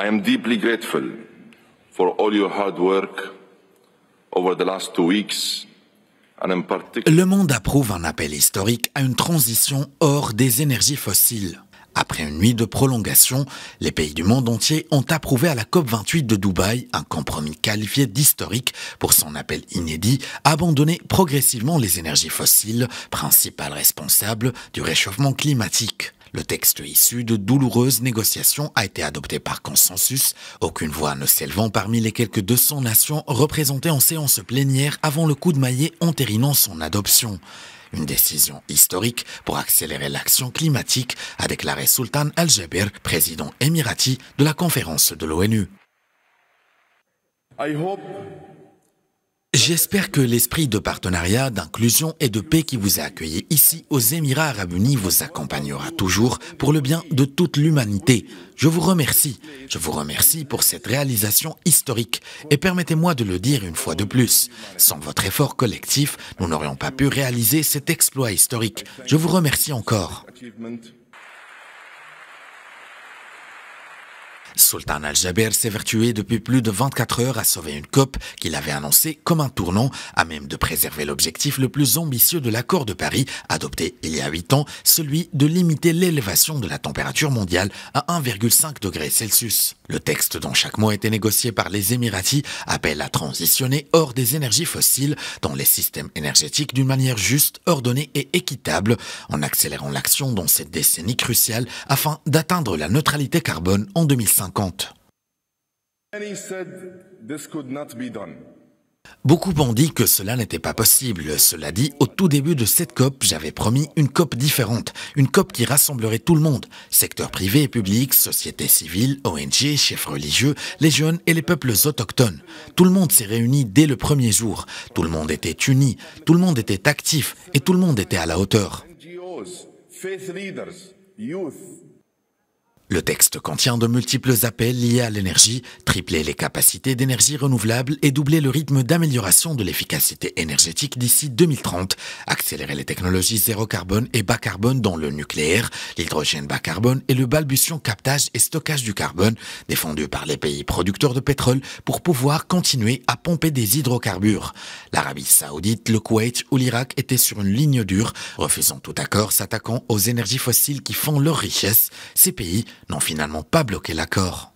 I am deeply grateful for all your hard work over the last two weeks. Le monde approuve un appel historique à une transition hors des énergies fossiles. Après une nuit de prolongation, les pays du monde entier ont approuvé à la COP28 de Dubaï un compromis qualifié d'historique pour son appel inédit à abandonner progressivement les énergies fossiles, principales responsables du réchauffement climatique. Le texte issu de douloureuses négociations a été adopté par consensus, aucune voix ne s'élevant parmi les quelques 200 nations représentées en séance plénière avant le coup de maillet entérinant son adoption. Une décision historique pour accélérer l'action climatique, a déclaré Sultan Al-Jaber, président émirati de la conférence de l'ONU. J'espère que l'esprit de partenariat, d'inclusion et de paix qui vous a accueilli ici aux Émirats arabes unis vous accompagnera toujours pour le bien de toute l'humanité. Je vous remercie. Je vous remercie pour cette réalisation historique. Et permettez-moi de le dire une fois de plus. Sans votre effort collectif, nous n'aurions pas pu réaliser cet exploit historique. Je vous remercie encore. Sultan Al-Jaber vertué depuis plus de 24 heures à sauver une COP qu'il avait annoncée comme un tournant à même de préserver l'objectif le plus ambitieux de l'accord de Paris adopté il y a 8 ans, celui de limiter l'élévation de la température mondiale à 1,5 degré Celsius. Le texte dont chaque mot été négocié par les Émiratis appelle à transitionner hors des énergies fossiles dans les systèmes énergétiques d'une manière juste, ordonnée et équitable en accélérant l'action dans cette décennie cruciale afin d'atteindre la neutralité carbone en 2050. Beaucoup ont dit que cela n'était pas possible. Cela dit, au tout début de cette COP, j'avais promis une COP différente, une COP qui rassemblerait tout le monde, secteur privé et public, société civile, ONG, chefs religieux, les jeunes et les peuples autochtones. Tout le monde s'est réuni dès le premier jour. Tout le monde était uni, tout le monde était actif et tout le monde était à la hauteur. Le texte contient de multiples appels liés à l'énergie, tripler les capacités d'énergie renouvelable et doubler le rythme d'amélioration de l'efficacité énergétique d'ici 2030, accélérer les technologies zéro carbone et bas carbone dans le nucléaire, l'hydrogène bas carbone et le balbutiant captage et stockage du carbone défendu par les pays producteurs de pétrole pour pouvoir continuer à pomper des hydrocarbures. L'Arabie saoudite, le Koweït ou l'Irak étaient sur une ligne dure, refusant tout accord s'attaquant aux énergies fossiles qui font leur richesse. Ces pays n'ont finalement pas bloqué l'accord.